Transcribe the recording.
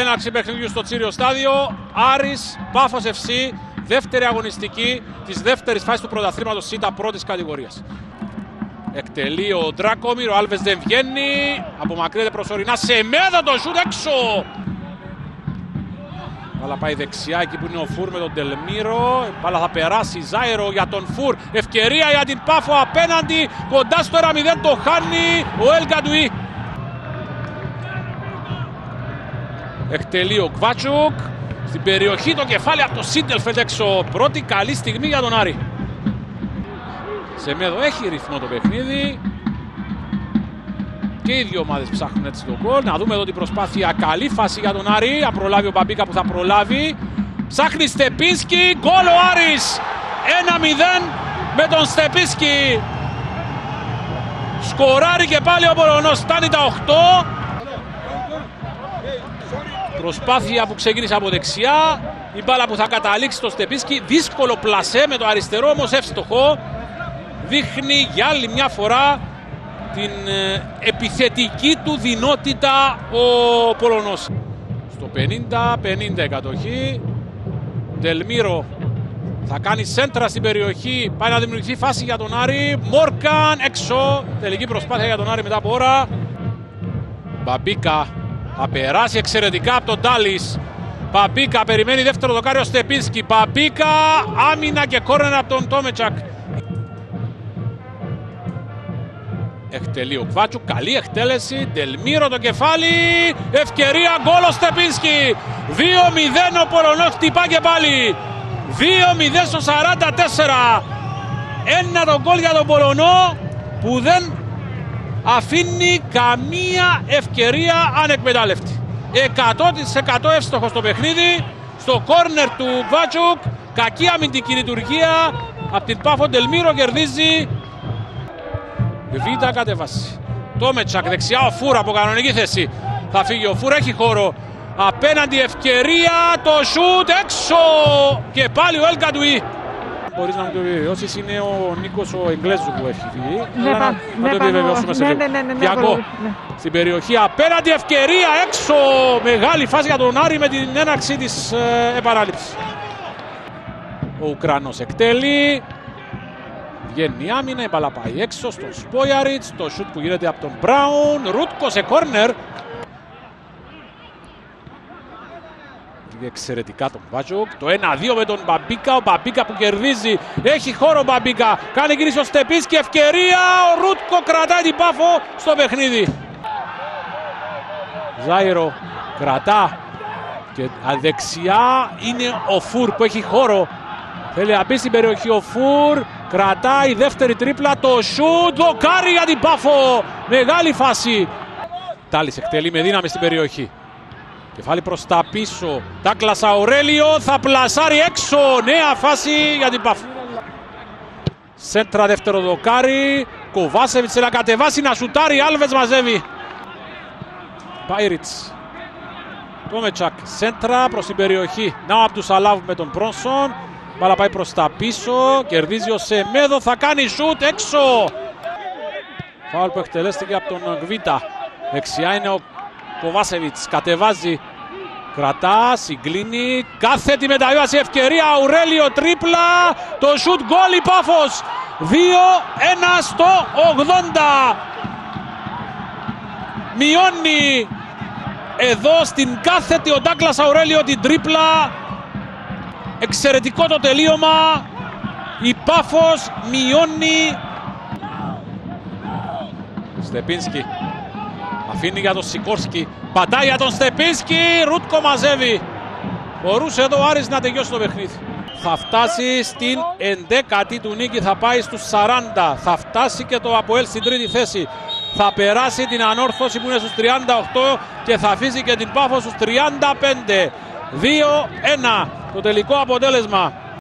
έναρξη παιχνιδιού στο Τσίριο Στάδιο. Άρης Πάφος FC, δεύτερη αγωνιστική της δεύτερης φάσης του πρωταθλήματος ΣΥΤΑ πρώτης κατηγορίας. Εκτελεί ο Ντράκομιρ, ο Άλβες δεν βγαίνει, απομακρύνεται προσωρινά σε μέδα το σούτ έξω. Μπάλα πάει δεξιά εκεί που είναι ο Φουρ με τον Τελμύρο. Μπάλα θα περάσει Ζάιρο για τον Φουρ. Ευκαιρία για την Πάφο απέναντι. Κοντά στο 1-0 το χάνει ο Ελκαντουί. Εκτελεί ο Κβάτσουκ. Στην περιοχή το κεφάλι από το Σίντελφελτ έξω. Πρώτη καλή στιγμή για τον Άρη. Σεμέδο έχει ρυθμό το παιχνίδι. Και οι δύο ομάδες ψάχνουν έτσι το γκολ. Να δούμε εδώ την προσπάθεια. Καλή φάση για τον Άρη. Απρολάβει ο Μπαμπίκα που θα προλάβει. Ψάχνει Στεπίσκι. Γκολ ο Άρης. 1-0 με τον Στεπίσκι. Σκοράρει και πάλι ο Πολωνός. Φτάνει τα 8. Προσπάθεια που ξεκίνησε από δεξιά. Η μπάλα που θα καταλήξει στο Στεπίσκι. Δύσκολο πλασέ με το αριστερό όμως εύστοχο. Δείχνει για άλλη μια φορά την ε, επιθετική του δυνότητα ο Πολωνός. Στο 50-50 η κατοχή. Δελμύρο θα κάνει σέντρα στην περιοχή. Πάει να δημιουργηθεί φάση για τον Άρη. Μόρκαν έξω. Τελική προσπάθεια για τον Άρη μετά από ώρα. Μπαμπίκα θα περάσει εξαιρετικά από τον Τάλης. Μπαμπίκα περιμένει δεύτερο δοκάριο Στεπίνσκι. Μπαμπίκα άμυνα και κόρνερ από τον Τόμετσακ. Εκτελεί ο Κβάτσου, καλή εκτέλεση, Ντελμύρο το κεφάλι, ευκαιρία γκολ ο Στεπίνσκι. 2-0 ο Πολωνός χτυπά και πάλι. 2-0 στο 44. Ένα το γκολ για τον Πολωνό που δεν αφήνει καμία ευκαιρία ανεκμετάλλευτη. 100% εύστοχο στο παιχνίδι, στο κόρνερ του Κβάτσουκ, κακή αμυντική λειτουργία, από την Πάφο Ντελμύρο κερδίζει Β' κατέβαση. Τόμετσακ δεξιά ο Φούρα από κανονική θέση. Θα φύγει ο Φούρα, έχει χώρο. Απέναντι ευκαιρία, το σουτ έξω και πάλι ο Ελκαντουί. Μπορείς να μου το επιβεβαιώσεις, είναι ο Νίκος ο Εγγλέζου που έχει φύγει. Ναι, να, πα, να ναι, το πάνω. επιβεβαιώσουμε σε Ναι, λίγο. ναι, ναι, ναι, ναι, Διακό. μπορώ, ναι. Στην περιοχή απέναντι ευκαιρία έξω. Μεγάλη φάση για τον Άρη με την έναρξη της ε, επανάληψης. Ο Ουκρανός εκτέλει. Βγαίνει η άμυνα, η μπάλα πάει έξω στον Σπόιαριτς, το σουτ που γίνεται από τον Μπράουν, Ρούτκο σε κόρνερ. Εξαιρετικά τον Βάτζοκ, το 1-2 με τον Μπαμπίκα, ο Μπαμπίκα που κερδίζει, έχει χώρο ο Μπαμπίκα, κάνει κίνηση ο Στεπής και ευκαιρία, ο Ρούτκο κρατάει την πάφο στο παιχνίδι. Ζάιρο κρατά και δεξιά είναι ο Φουρ που έχει χώρο. Θέλει να μπει στην περιοχή ο Φουρ. Κρατάει δεύτερη τρίπλα. Το σουτ. Δοκάρι για την Πάφο. Μεγάλη φάση. Τάλης εκτελεί με δύναμη στην περιοχή. Κεφάλι προς τα πίσω. Τάκλας Αουρέλιο. Θα πλασάρει έξω. Νέα φάση για την Πάφο. Σέντρα δεύτερο δοκάρι. Κοβάσεβιτς να κατεβάσει να σουτάρει. Άλβες μαζεύει. Πάιριτς. Τόμετσακ. Σέντρα προς την περιοχή. Ναου από τους Αλάβ με τον Μπρόνσον. Μπάλα πάει προς τα πίσω. Κερδίζει ο Σεμέδο. Θα κάνει σουτ έξω. Φάουλ που εκτελέστηκε από τον Γκβίτα. Δεξιά είναι ο Κοβάσεβιτς. Κατεβάζει. Κρατά, συγκλίνει. Κάθετη μεταβίβαση ευκαιρία. Αουρέλιο τρίπλα. Το σουτ γκολ η Πάφος. 2-1 στο 80. Μειώνει εδώ στην κάθετη ο Ντάκλας Αουρέλιο την τρίπλα. Εξαιρετικό το τελείωμα. Η Πάφος μειώνει. Στεπίνσκι. Αφήνει για τον Σικόρσκι. Πατάει για τον Στεπίνσκι. Ρούτκο μαζεύει. Μπορούσε εδώ ο Άρης να τελειώσει το παιχνίδι. Θα φτάσει στην 11η του νίκη. Θα πάει στους 40. Θα φτάσει και το Αποέλ στην τρίτη θέση. Θα περάσει την ανόρθωση που είναι στους 38 και θα αφήσει και την Πάφο στους 35. 2-1 το τελικό αποτέλεσμα.